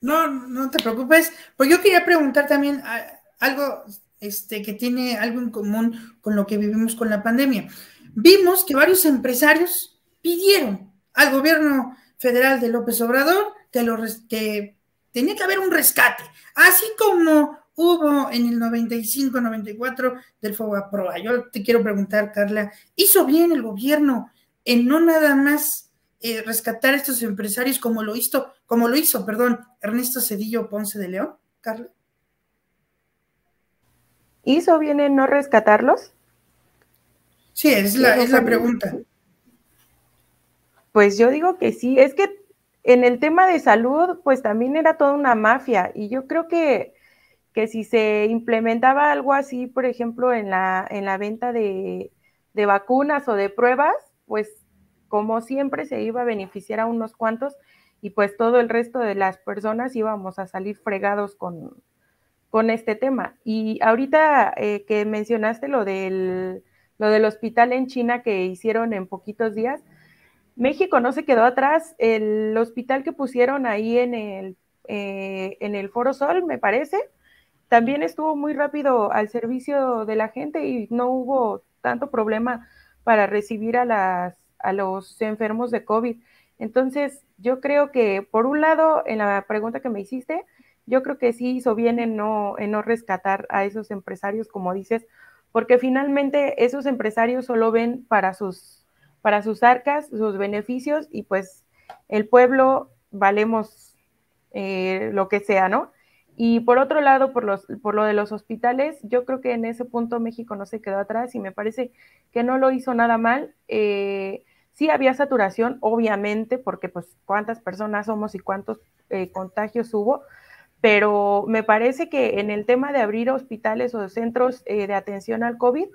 No, no te preocupes. Pues yo quería preguntar también ah, algo este, que tiene algo en común con lo que vivimos con la pandemia. Vimos que varios empresarios pidieron al gobierno federal de López Obrador que, lo, que tenía que haber un rescate, así como hubo en el 95-94 del FOBAPROA. Yo te quiero preguntar, Carla, ¿hizo bien el gobierno en no nada más eh, rescatar a estos empresarios como lo hizo, como lo hizo, perdón, Ernesto Cedillo Ponce de León, Carla? ¿Hizo bien en no rescatarlos? Sí, es la, es la pregunta. Pues yo digo que sí, es que en el tema de salud, pues también era toda una mafia y yo creo que, que si se implementaba algo así, por ejemplo, en la, en la venta de, de vacunas o de pruebas, pues como siempre se iba a beneficiar a unos cuantos y pues todo el resto de las personas íbamos a salir fregados con, con este tema. Y ahorita eh, que mencionaste lo del, lo del hospital en China que hicieron en poquitos días, México no se quedó atrás. El hospital que pusieron ahí en el, eh, en el Foro Sol, me parece, también estuvo muy rápido al servicio de la gente y no hubo tanto problema para recibir a, las, a los enfermos de COVID. Entonces, yo creo que, por un lado, en la pregunta que me hiciste, yo creo que sí hizo bien en no, en no rescatar a esos empresarios, como dices, porque finalmente esos empresarios solo ven para sus para sus arcas, sus beneficios y pues el pueblo valemos eh, lo que sea, ¿no? Y por otro lado, por, los, por lo de los hospitales, yo creo que en ese punto México no se quedó atrás y me parece que no lo hizo nada mal. Eh, sí había saturación, obviamente, porque pues cuántas personas somos y cuántos eh, contagios hubo, pero me parece que en el tema de abrir hospitales o centros de atención al COVID,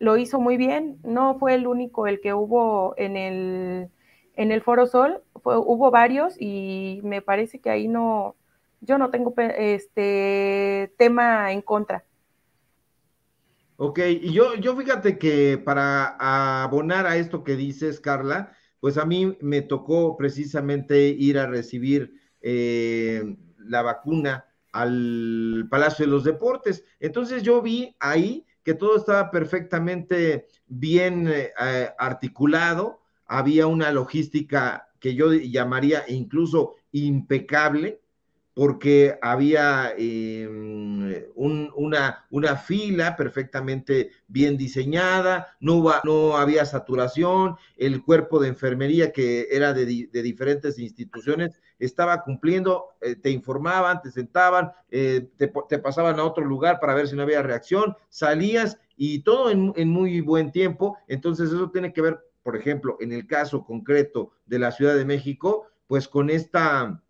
lo hizo muy bien, no fue el único el que hubo en el, en el Foro Sol, hubo varios y me parece que ahí no, yo no tengo este tema en contra. Ok, y yo, yo fíjate que para abonar a esto que dices, Carla, pues a mí me tocó precisamente ir a recibir eh, la vacuna al Palacio de los Deportes. Entonces yo vi ahí que todo estaba perfectamente bien eh, eh, articulado, había una logística que yo llamaría incluso impecable, porque había em, una, una, fila perfectamente bien diseñada, no, no, había saturación, el cuerpo de enfermería que era de, diferentes instituciones estaba cumpliendo, eh, te informaban, te sentaban, eh, te, pasaban a otro lugar para ver si no había reacción, salías y todo en, en muy buen tiempo, entonces eso tiene que ver, por ejemplo, en el caso concreto de la Ciudad de México, pues con esta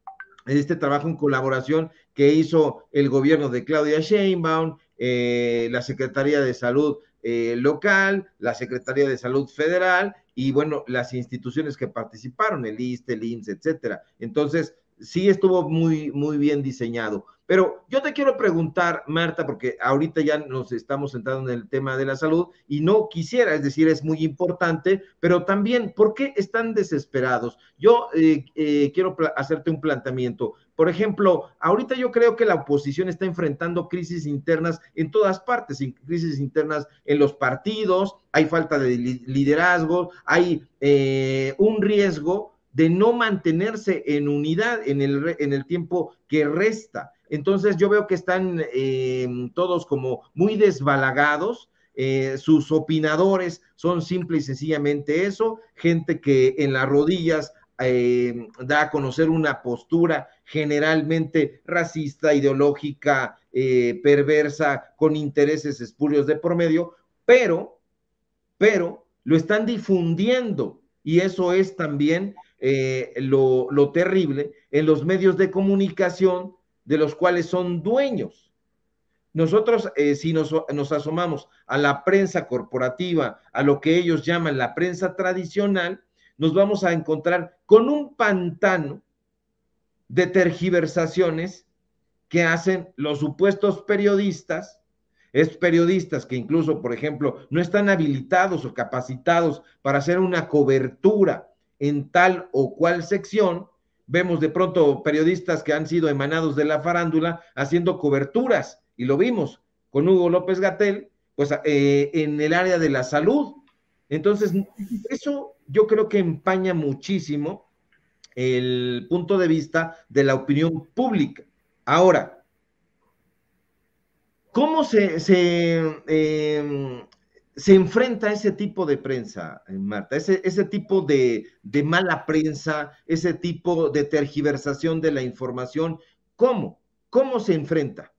este trabajo en colaboración que hizo el gobierno de Claudia Sheinbaum, eh, la Secretaría de Salud eh, local, la Secretaría de Salud federal y bueno, las instituciones que participaron, el ISTE, el etcétera. Entonces, sí estuvo muy, muy bien diseñado. Pero yo te quiero preguntar, Marta, porque ahorita ya nos estamos centrando en el tema de la salud y no quisiera, es decir, es muy importante, pero también, ¿por qué están desesperados? Yo eh, eh, quiero hacerte un planteamiento. Por ejemplo, ahorita yo creo que la oposición está enfrentando crisis internas en todas partes, crisis internas en los partidos, hay falta de liderazgo, hay eh, un riesgo de no mantenerse en unidad en el, en el tiempo que resta. Entonces yo veo que están eh, todos como muy desbalagados. Eh, sus opinadores son simple y sencillamente eso, gente que en las rodillas eh, da a conocer una postura generalmente racista, ideológica, perversa, con intereses espurios de por medio, pero, pero lo están difundiendo y eso es también lo, lo terrible en los medios de comunicación de los cuales son dueños. Nosotros, eh, si nos, nos, asomamos a la prensa corporativa, a lo que ellos llaman la prensa tradicional, nos vamos a encontrar con un pantano de tergiversaciones que hacen los supuestos periodistas es periodistas que incluso, por ejemplo, no están habilitados o capacitados para hacer una cobertura en tal o cual sección, vemos de pronto periodistas que han sido emanados de la farándula haciendo coberturas, y lo vimos con Hugo López Gatel, pues eh, en el área de la salud. Entonces, eso yo creo que empaña muchísimo el punto de vista de la opinión pública. Ahora, ¿cómo se, em, se enfrenta ese tipo de prensa, eh, Marta? Ese, ese tipo de, de, mala prensa, ese tipo de tergiversación de la información, ¿cómo? ¿Cómo se enfrenta?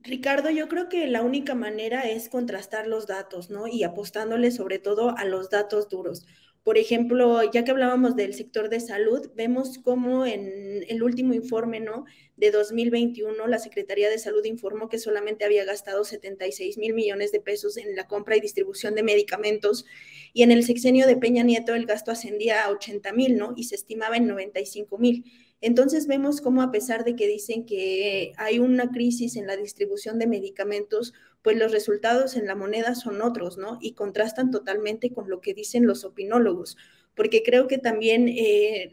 Ricardo, yo creo que la única manera es contrastar los datos, ¿no? Y apostándole sobre todo a los datos duros. Por ejemplo, ya que hablábamos del sector de salud, vemos cómo en el último informe ¿no? de 2021 la Secretaría de Salud informó que solamente había gastado 76 mil millones de pesos en la compra y distribución de medicamentos y en el sexenio de Peña Nieto el gasto ascendía a 80 mil ¿no? y se estimaba en 95 mil. Entonces vemos cómo a pesar de que dicen que hay una crisis en la distribución de medicamentos, pues los resultados en la moneda son otros, ¿no? Y contrastan totalmente con lo que dicen los opinólogos porque creo que también eh,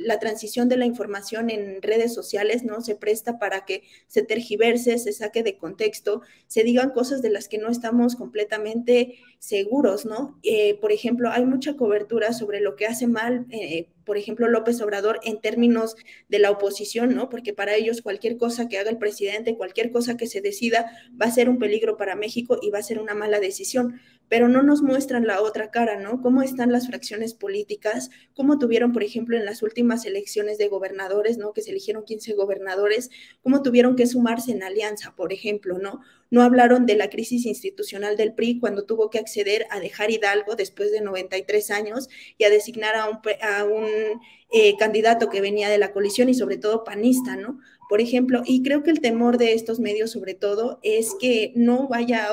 la transición de la información en redes sociales no se presta para que se tergiverse, se saque de contexto, se digan cosas de las que no estamos completamente seguros, ¿no? Eh, por ejemplo, hay mucha cobertura sobre lo que hace mal, eh, por ejemplo, López Obrador en términos de la oposición, ¿no? Porque para ellos cualquier cosa que haga el presidente, cualquier cosa que se decida, va a ser un peligro para México y va a ser una mala decisión pero no nos muestran la otra cara, ¿no? Cómo están las fracciones políticas, cómo tuvieron, por ejemplo, en las últimas elecciones de gobernadores, ¿no? Que se eligieron 15 gobernadores, cómo tuvieron que sumarse en alianza, por ejemplo, ¿no? No hablaron de la crisis institucional del PRI cuando tuvo que acceder a dejar Hidalgo después de 93 años y a designar a un, a un eh, candidato que venía de la coalición y sobre todo panista, ¿no? Por ejemplo, y creo que el temor de estos medios sobre todo es que no vaya,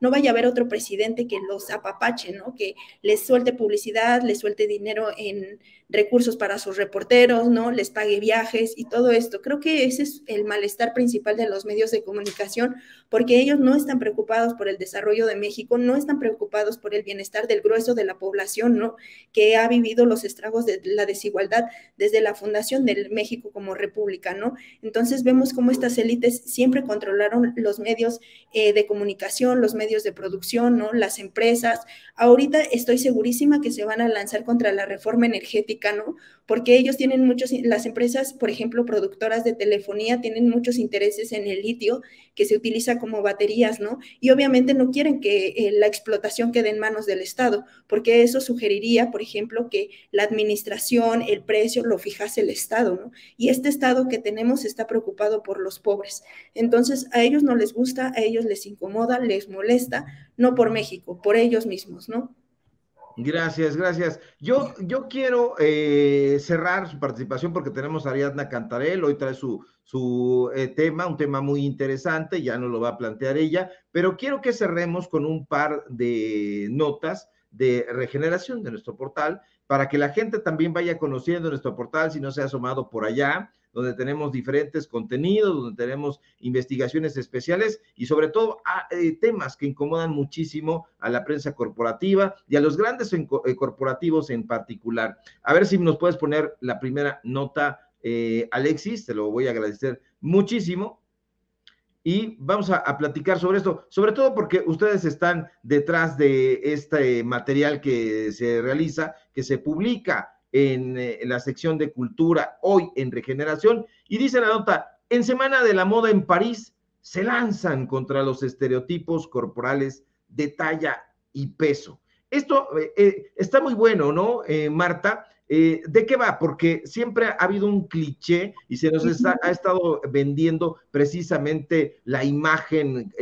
no vaya a haber otro presidente que los apapache, ¿no? Que les suelte publicidad, les suelte dinero en recursos para sus reporteros, ¿no? Les pague viajes y todo esto. Creo que ese es el malestar principal de los medios de comunicación, porque ellos no están preocupados por el desarrollo de México, no están preocupados por el bienestar del grueso de la población, ¿no? Que ha vivido los estragos de la desigualdad desde la fundación de México como república, ¿no? Entonces vemos cómo estas élites siempre controlaron los medios eh, de comunicación, los medios de producción, ¿no? Las empresas. Ahorita estoy segurísima que se van a lanzar contra la reforma energética porque ellos tienen muchos, las empresas, por ejemplo, productoras de telefonía, tienen muchos intereses en el litio que se utiliza como baterías, ¿no? Y obviamente no quieren que eh, la explotación quede en manos del Estado, porque eso sugeriría, por ejemplo, que la administración, el precio lo fijase el Estado, ¿no? Y este Estado que tenemos está preocupado por los pobres. Entonces, a ellos no les gusta, a ellos les incomoda, les molesta, no por México, por ellos mismos, ¿no? Gracias, gracias. Yo, yo quiero eh, cerrar su participación porque tenemos a Ariadna Cantarel, hoy trae su, su eh, tema, un tema muy interesante, ya nos lo va a plantear ella, pero quiero que cerremos con un par de notas de regeneración de nuestro portal para que la gente también vaya conociendo nuestro portal si no se ha asomado por allá donde tenemos diferentes contenidos, donde tenemos investigaciones especiales y sobre todo ah, eh, temas que incomodan muchísimo a la prensa corporativa y a los grandes eh, corporativos en particular. A ver si nos puedes poner la primera nota, eh, Alexis, te lo voy a agradecer muchísimo. Y vamos a, platicar sobre esto, sobre todo porque ustedes están detrás de este material que se realiza, que se publica eh, en, la sección de cultura hoy en Regeneración y dice la nota, en Semana de la Moda en París se lanzan contra los estereotipos corporales de talla y peso. Esto eh, eh, está muy bueno, ¿no, Marta? ¿De qué va? Porque siempre ha habido un cliché y se nos ha estado vendiendo precisamente la imagen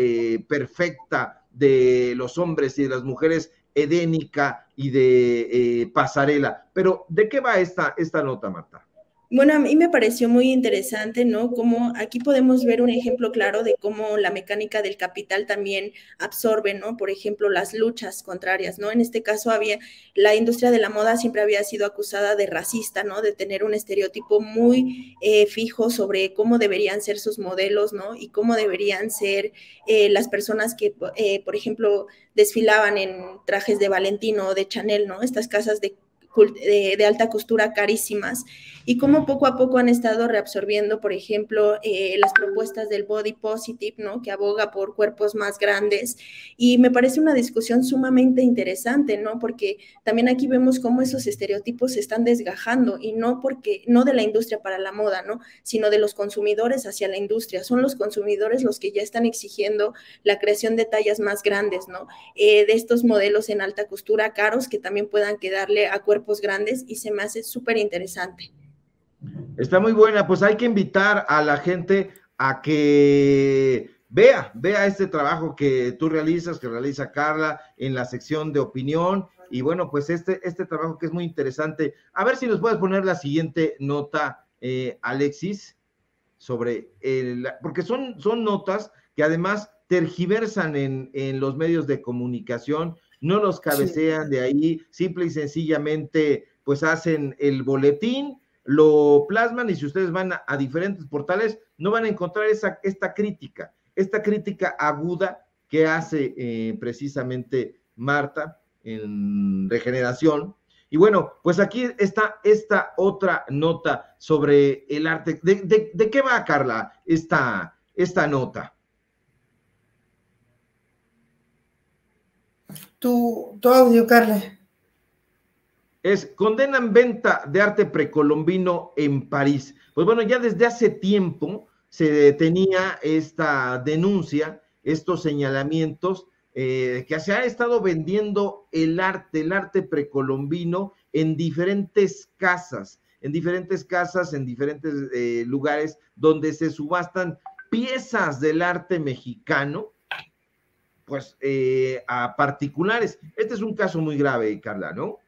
perfecta de los hombres y de las mujeres edénica y de eh, pasarela. Pero, ¿de qué va esta, esta nota, Marta? Bueno, a mí me pareció muy interesante, ¿no? Como aquí podemos ver un ejemplo claro de cómo la mecánica del capital también absorbe, ¿no? Por ejemplo, las luchas contrarias, ¿no? En este caso había, la industria de la moda siempre había sido acusada de racista, ¿no? De tener un estereotipo muy eh, fijo sobre cómo deberían ser sus modelos, ¿no? Y cómo deberían ser eh, las personas que, eh, por ejemplo, desfilaban en trajes de Valentino o de Chanel, ¿no? Estas casas de de, alta costura carísimas y cómo poco a poco han estado reabsorbiendo, por ejemplo, eh, las propuestas del body positive, ¿no? Que aboga por cuerpos más grandes. Y me parece una discusión sumamente interesante, ¿no? Porque también aquí vemos cómo esos estereotipos se están desgajando y no porque, no de la industria para la moda, ¿no? Sino de los consumidores hacia la industria. Son los consumidores los que ya están exigiendo la creación de tallas más grandes, ¿no? Eh, de estos modelos en alta costura caros que también puedan quedarle a cuerpos grandes y se me hace súper interesante. Está muy buena, pues hay que invitar a la gente a que vea, vea este trabajo que tú realizas, que realiza Carla en la sección de opinión. Y bueno, pues este, este trabajo que es muy interesante. A ver si nos puedes poner la siguiente nota, eh, Alexis, sobre el, porque son, son notas que además tergiversan en, en los medios de comunicación, no los cabecean de ahí, simple y sencillamente pues hacen el boletín lo plasman y si ustedes van a, diferentes portales, no van a encontrar esa, esta crítica, esta crítica aguda que hace eh, precisamente Marta en Regeneración. Y bueno, pues aquí está esta otra nota sobre el arte. ¿De, qué va, Carla, esta, esta nota? Tu, tu audio, Carla es condenan venta de arte precolombino en París. Pues bueno, ya desde hace tiempo se tenía esta denuncia, estos señalamientos, eh, que se ha estado vendiendo el arte, el arte precolombino en diferentes casas, en diferentes casas, en diferentes eh, lugares donde se subastan piezas del arte mexicano, pues eh, a particulares. Este es un caso muy grave, Carla, ¿no?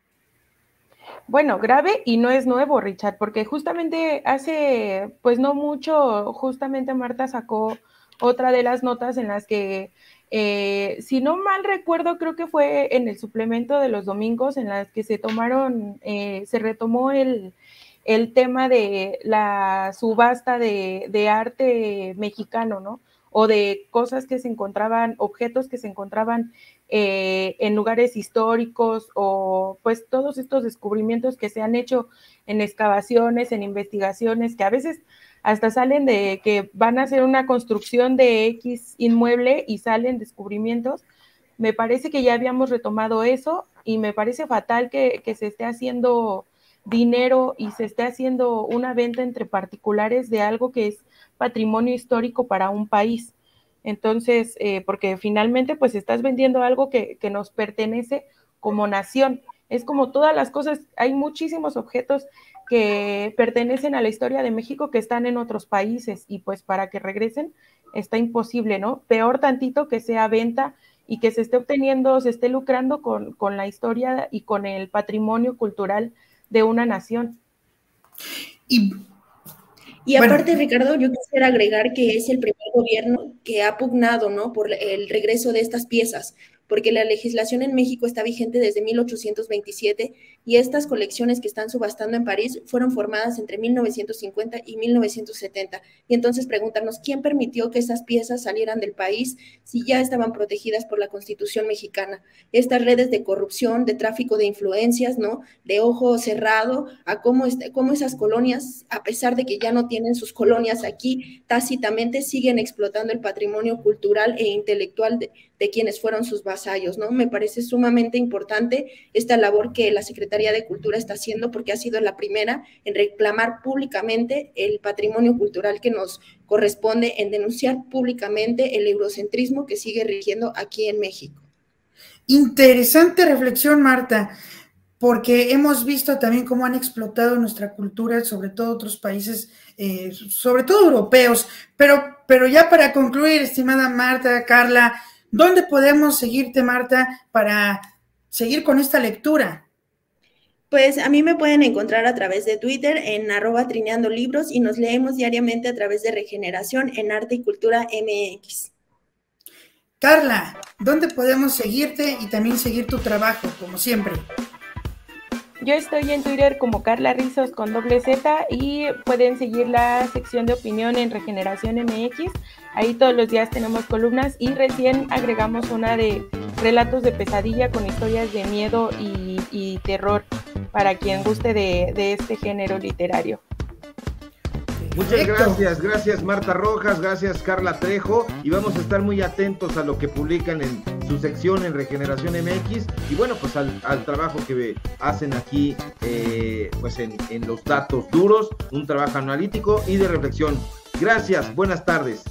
Bueno, grave y no es nuevo, Richard, porque justamente hace, pues no mucho, justamente Marta sacó otra de las notas en las que, eh, si no mal recuerdo, creo que fue en el suplemento de los domingos en las que se tomaron, eh, se retomó el, el, tema de la subasta de, de arte mexicano, ¿no? O de cosas que se encontraban, objetos que se encontraban eh, en lugares históricos o pues todos estos descubrimientos que se han hecho en excavaciones, en investigaciones, que a veces hasta salen de que van a hacer una construcción de X inmueble y salen descubrimientos. Me parece que ya habíamos retomado eso y me parece fatal que, que se esté haciendo dinero y se esté haciendo una venta entre particulares de algo que es patrimonio histórico para un país. Entonces, eh, porque finalmente pues estás vendiendo algo que, que, nos pertenece como nación. Es como todas las cosas, hay muchísimos objetos que pertenecen a la historia de México que están en otros países y pues para que regresen está imposible, ¿no? Peor tantito que sea venta y que se esté obteniendo, se esté lucrando con, con la historia y con el patrimonio cultural de una nación. Y y aparte, Ricardo, yo quisiera agregar que es el primer gobierno que ha pugnado, ¿no? Por el regreso de estas piezas porque la legislación en México está vigente desde 1827 y estas colecciones que están subastando en París fueron formadas entre 1950 y 1970. Y entonces preguntarnos, ¿quién permitió que esas piezas salieran del país si ya estaban protegidas por la Constitución mexicana? Estas redes de corrupción, de tráfico de influencias, ¿no? De ojo cerrado a cómo, cómo esas colonias, a pesar de que ya no tienen sus colonias aquí, tácitamente siguen explotando el patrimonio cultural e intelectual de, de quienes fueron sus vasallos, ¿no? Me parece sumamente importante esta labor que la Secretaría de Cultura está haciendo porque ha sido la primera en reclamar públicamente el patrimonio cultural que nos corresponde, en denunciar públicamente el eurocentrismo que sigue rigiendo aquí en México. Interesante reflexión, Marta porque hemos visto también cómo han explotado nuestra cultura, sobre todo otros países, eh, sobre todo europeos. Pero, pero ya para concluir, estimada Marta, Carla, ¿Dónde podemos seguirte, Marta, para seguir con esta lectura? Pues a mí me pueden encontrar a través de Twitter en arroba trineando libros y nos leemos diariamente a través de Regeneración en Arte y Cultura MX. Carla, ¿dónde podemos seguirte y también seguir tu trabajo, como siempre? Yo estoy en Twitter como Carla Rizos con doble Z y pueden seguir la sección de opinión en Regeneración MX. Ahí todos los días tenemos columnas y recién agregamos una de relatos de pesadilla con historias de miedo y, terror para quien guste de este género literario. Muchas gracias, gracias Marta Rojas, gracias Carla Trejo y vamos a estar muy atentos a lo que publican en su sección en Regeneración MX y bueno, pues al, al trabajo que hacen aquí eh, pues en, en los datos duros, un trabajo analítico y de reflexión. Gracias, buenas tardes.